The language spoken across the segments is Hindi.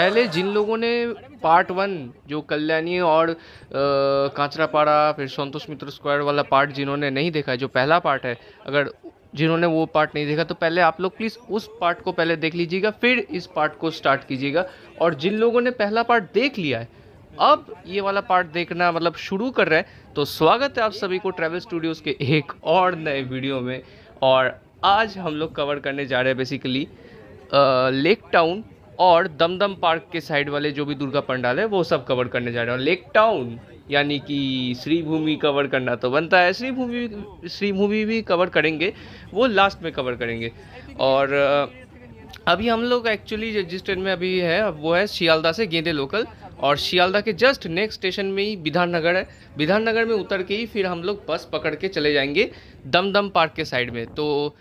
पहले जिन लोगों ने पार्ट वन जो कल्याणी और कांचरापाड़ा, फिर संतोष मित्र स्क्वायर वाला पार्ट जिन्होंने नहीं देखा, जो पहला पार्ट है, अगर जिन्होंने वो पार्ट नहीं देखा तो पहले आप लोग प्लीज़ उस पार्ट को पहले देख लीजिएगा, फिर इस पार्ट को स्टार्ट कीजिएगा। और जिन लोगों ने पहला पार्ट देख लिया है, अब ये वाला पार्ट देखना मतलब शुरू कर रहे हैं तो स्वागत है आप सभी को ट्रैवल स्टूडियोज़ के एक और नए वीडियो में। और आज हम लोग कवर करने जा रहे हैं बेसिकली लेक टाउन और दमदम पार्क के साइड वाले जो भी दुर्गा पंडाल है, वो सब कवर करने जा रहे हैं। लेक टाउन यानी कि श्री भूमि कवर करना तो बनता है। श्री भूमि श्री भूमि भी कवर करेंगे, वो लास्ट में कवर करेंगे। और अभी हम लोग एक्चुअली जिस ट्रेन में अभी है वो है शियालदा से गेंदे लोकल और शियालदा के जस्ट नेक्स्ट स्टेशन में ही विधान नगर है। विधान नगर में उतर के ही फिर हम लोग बस पकड़ के चले जाएँगे दमदम पार्क के साइड में। तो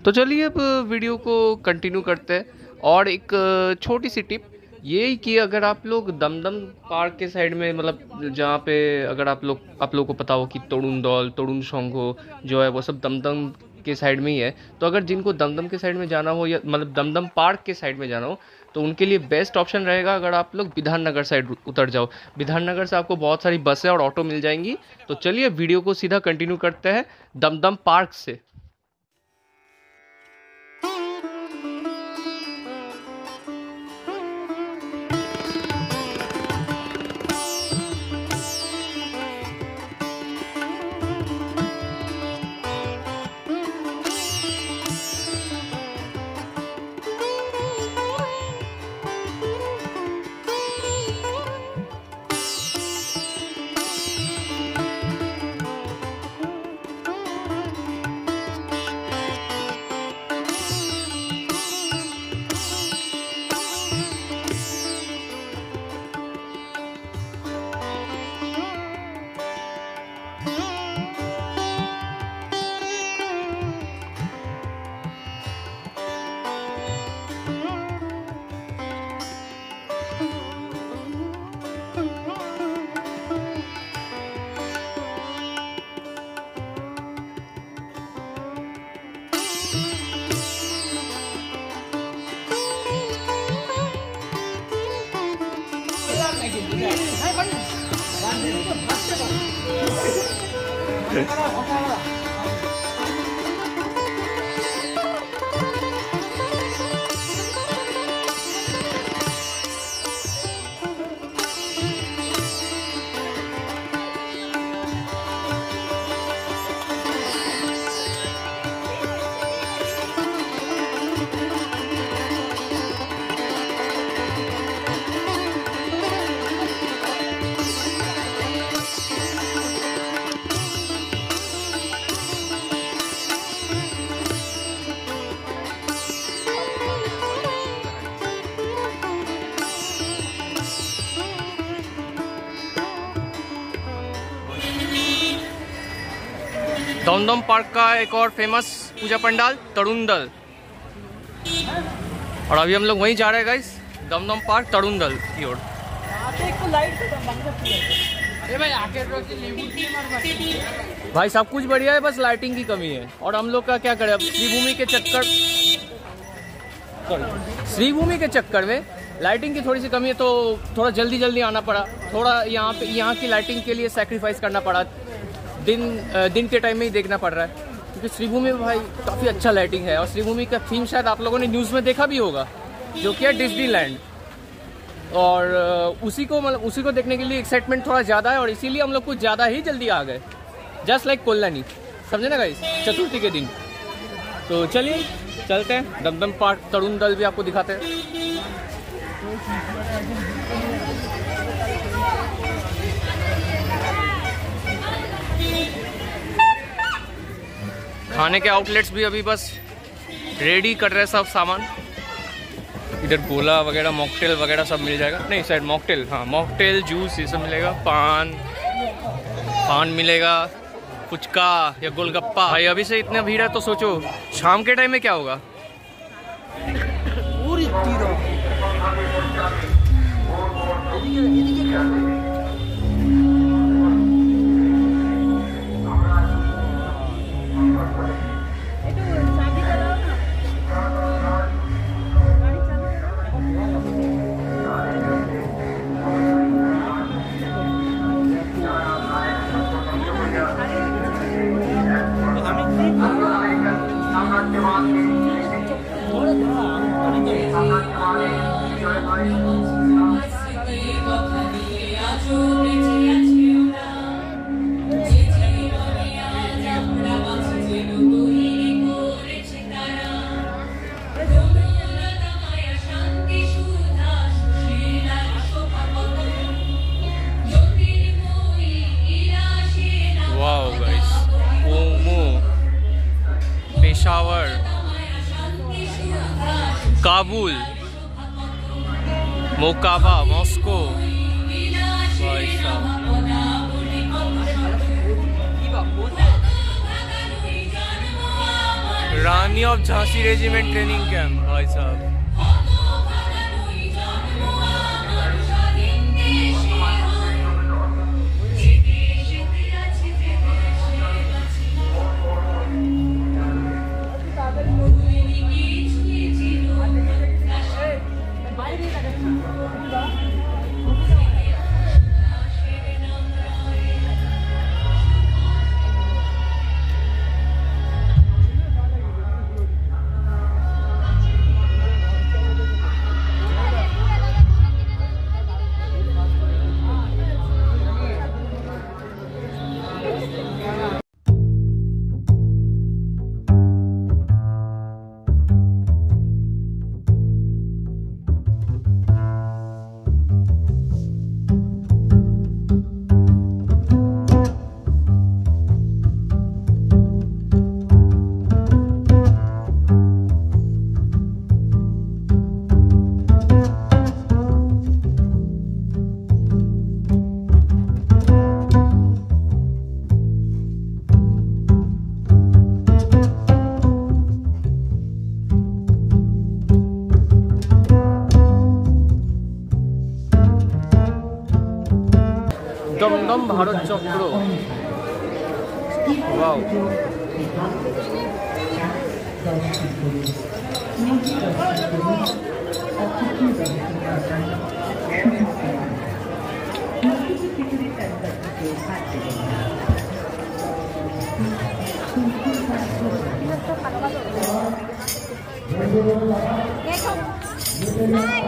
तो चलिए अब वीडियो को कंटिन्यू करते हैं। और एक छोटी सी टिप ये कि अगर आप लोग दमदम पार्क के साइड में मतलब जहाँ पे अगर आप लोग, आप लोगों को पता हो कि तरुण दौल तरुण संघो जो है वो सब दमदम के साइड में ही है तो अगर जिनको दमदम के साइड में जाना हो या मतलब दमदम पार्क के साइड में जाना हो तो उनके लिए बेस्ट ऑप्शन रहेगा अगर आप लोग विधान नगर साइड उतर जाओ। विधान नगर से आपको बहुत सारी बसें और ऑटो मिल जाएँगी। तो चलिए वीडियो को सीधा कंटिन्यू करते हैं दमदम पार्क से। Mm-hmm. दमदम पार्क का एक और फ़ेमस पूजा पंडाल, तरुणदल। और अभी हम लोग वहीं जा रहे हैं गाइस दमदम पार्क, तरुणदल की ओर। भाई सब कुछ बढ़िया है, बस लाइटिंग की कमी है। और हम लोग का क्या करें, अब श्रीभूमि के चक्कर श्रीभूमि के चक्कर में लाइटिंग की थोड़ी सी कमी है तो थोड़ा जल्दी जल्दी आना पड़ा। थोड़ा यहाँ पे यहाँ की लाइटिंग के लिए सेक्रीफाइस करना पड़ा। दिन दिन के टाइम में ही देखना पड़ रहा है। क्योंकि श्रीभूमि में भाई काफ़ी अच्छा लाइटिंग है और श्रीभूमि का थीम शायद आप लोगों ने न्यूज़ में देखा भी होगा, जो कि है डिजनी लैंड और उसी को मतलब उसी को देखने के लिए एक्साइटमेंट थोड़ा ज़्यादा है और इसीलिए हम लोग कुछ ज़्यादा ही जल्दी आ गए। जस्ट लाइक कोल्लानी समझे ना गाइस चतुर्थी के दिन। तो चलिए, चलते हैं। दमदम पार्क, तरुण दल भी आपको दिखाते हैं। खाने के आउटलेट्स भी अभी बस रेडी कर रहे सब सामान। इधर गोला वगैरह मॉकटेल वगैरह सब मिल जाएगा। नहीं शायद मॉकटेल हाँ मॉकटेल जूस ये सब मिलेगा। पान पान मिलेगा, फुचका या गोलगप्पा। भाई, अभी से इतना भीड़ है तो सोचो, शाम के टाइम में क्या होगा? Peshawar of Jhansi regiment training camp भाई साहब। 바로 쪽으로 와우 계속 나이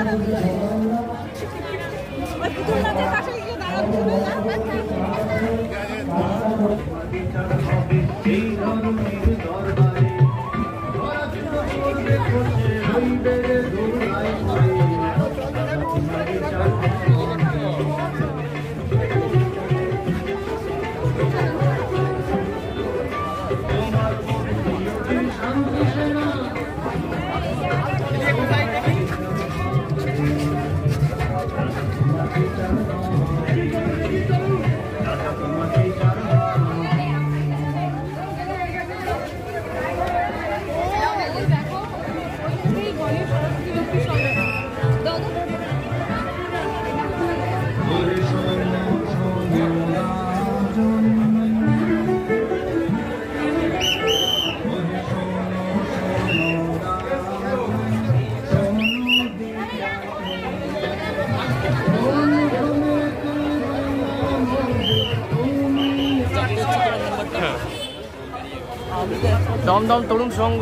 남미 생기 就那件，还是一个男的，一个男的。দমদম তরুণ সংঘ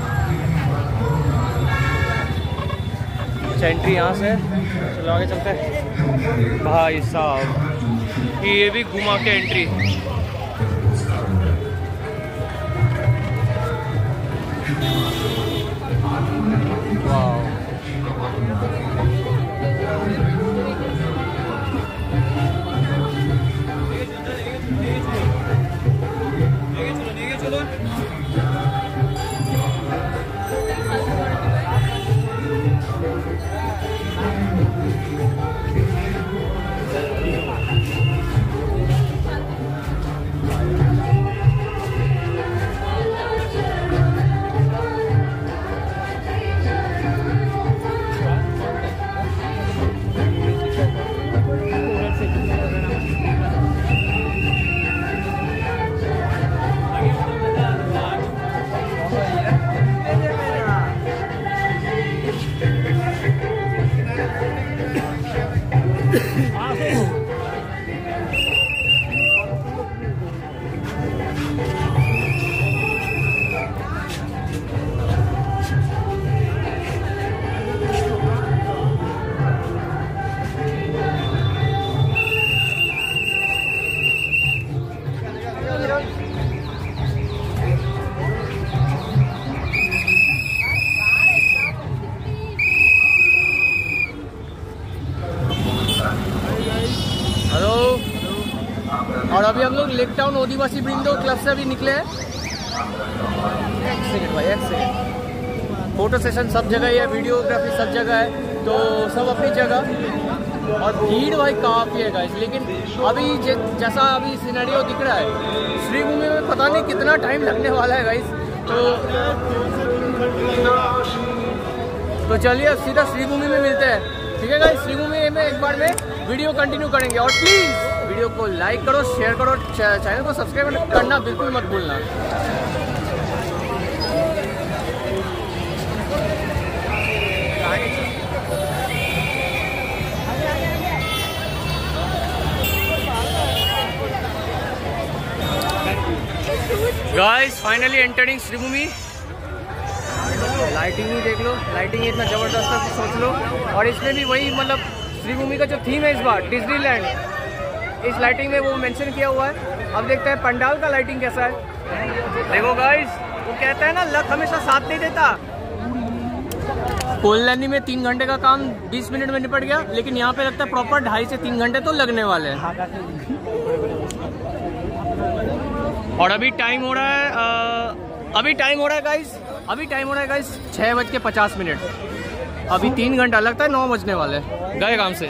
अच्छा एंट्री यहाँ से। चलो आगे चलते भाई साहब ये भी घुमा के एंट्री क्लब से अभी निकले हैं। फ़ोटो सेशन सब जगह ही है वीडियोग्राफी सब जगह है तो सब अपनी जगह। और भीड़ भाई काफ़ी है गाइस लेकिन अभी जैसा अभी सिनेरियो दिख रहा है, श्रीभूमि में पता नहीं कितना टाइम लगने वाला है गाइस तो तो चलिए अब सीधा श्रीभूमि में मिलते हैं। ठीक है गाइस श्रीभूमि में एक बार में वीडियो कंटिन्यू करेंगे। और प्लीज़ वीडियो को लाइक करो, शेयर करो चैनल को सब्सक्राइब करना बिल्कुल मत भूलना। Guys finally entering Shribhumi lighting ही देख लो लाइटिंग इतना ज़बरदस्त है, सोच लो। और इसमें भी वही मतलब श्रीभूमि का जो थीम है इस बार डिज्नीलैंड इस लाइटिंग में वो मेंशन किया हुआ है। अब देखते हैं पंडाल का लाइटिंग कैसा है। देखो गाइस वो कहता है ना लक हमेशा साथ नहीं देता। कोल्लानी में तीन घंटे का काम 20 मिनट में निपट गया लेकिन यहाँ पे लगता है प्रॉपर ढाई से तीन घंटे तो लगने वाले हैं। और अभी टाइम हो रहा है अ, अभी टाइम हो रहा है गाइस अभी टाइम हो रहा है गाइस छः बज के पचास मिनट। अभी तीन घंटा लगता है नौ बजने वाले गए काम से।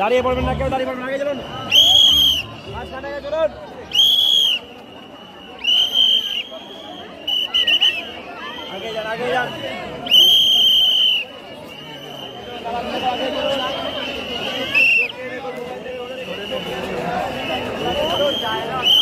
দাঁড়িয়ে পড়বেন না কেউ দাঁড়িয়ে পড়বেন আগে চলুন মাঝখানে আগে চলুন আগে যান আগে যান भैया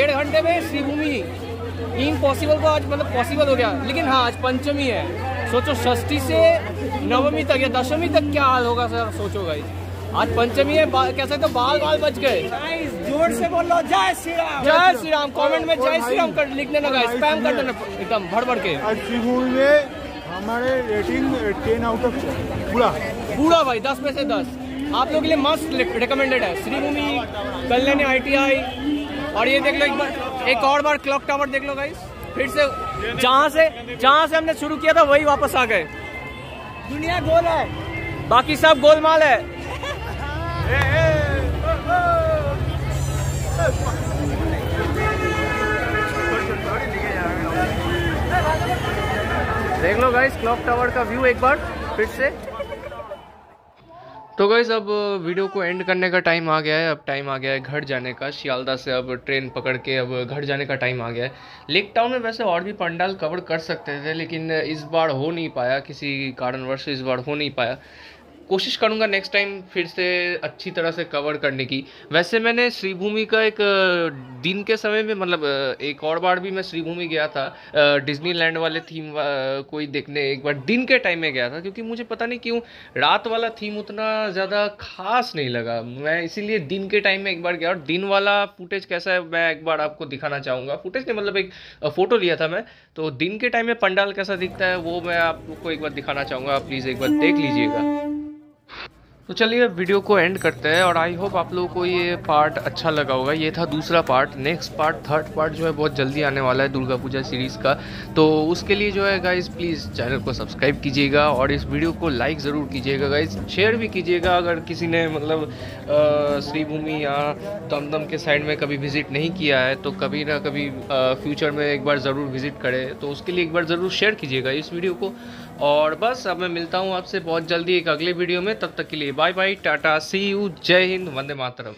डेढ़ घंटे में श्रीभूमि इम्पॉसिबल को आज मतलब पॉसिबल हो गया। लेकिन हाँ आज पंचमी है। सोचो षष्ठी से नवमी तक या दशमी तक क्या हाल होगा सर सोचो भाई आज पंचमी है बा- कह सकते हो बाल बाल बच गए। ज़ोर से बोलो जय श्री राम। जय श्री राम कमेंट में जय श्री राम कर लिख देना गाइस स्पैम कर देना एकदम भर भर के में हमारे रेटिंग टेन आउट ऑफ़ पूरा। पूरा भाई दस में से दस। आप लोगों के लिए मस्त रिकमेंडेड है। श्रीभूमि कल्याणी आईटीआई और ये देख लो एक बार एक और बार क्लॉक टावर देख लो गाइस फिर से जहाँ से जहाँ से हमने शुरू किया था वही वापस आ गए। दुनिया गोल है। बाकी सब गोलमाल है। देख लो गाइस क्लॉक टावर का व्यू एक बार फिर से। तो गई अब वीडियो को एंड करने का टाइम आ गया है। अब टाइम आ गया है घर जाने का। शियालदा से अब ट्रेन पकड़ के अब घर जाने का टाइम आ गया है। लेक टाउन में वैसे और भी पंडाल कवर कर सकते थे, लेकिन इस बार हो नहीं पाया। किसी कारणवश इस बार हो नहीं पाया। कोशिश करूँगा नेक्स्ट टाइम फिर से अच्छी तरह से कवर करने की। वैसे मैंने श्रीभूमि का एक दिन के समय में मतलब एक और बार भी मैं श्रीभूमि गया था। डिज्नीलैंड वाले थीम कोई देखने एक बार दिन के टाइम में गया था, क्योंकि मुझे पता नहीं क्यों रात वाला थीम उतना ज़्यादा खास नहीं लगा। मैं इसीलिए दिन के टाइम में एक बार गया और दिन वाला फुटेज कैसा है, मैं एक बार आपको दिखाना चाहूँगा। फुटेज ने मतलब एक फ़ोटो लिया था मैं। तो दिन के टाइम में पंडाल कैसा दिखता है, वो मैं आपको एक बार दिखाना चाहूँगा। प्लीज़ एक बार देख लीजिएगा। तो चलिए वीडियो को एंड करते हैं और आई होप आप लोगों को ये पार्ट अच्छा लगा होगा। ये था दूसरा part next part third part जो है बहुत जल्दी आने वाला है दुर्गा पूजा सीरीज़ का। तो उसके लिए जो है गाइज़ प्लीज़ चैनल को सब्सक्राइब कीजिएगा और इस वीडियो को लाइक ज़रूर कीजिएगा गाइज़ शेयर भी कीजिएगा अगर किसी ने मतलब श्रीभूमि या दमदम के साइड में कभी विज़िट नहीं किया है तो कभी ना कभी फ्यूचर में एक बार ज़रूर विज़िट करें। तो उसके लिए एक बार ज़रूर शेयर कीजिएगा। इस वीडियो को और बस, अब मैं मिलता हूँ आपसे बहुत जल्दी एक अगले वीडियो में। तब तक के लिए bye bye, tata see you जय हिंद, वंदे मातरम।